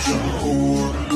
Future.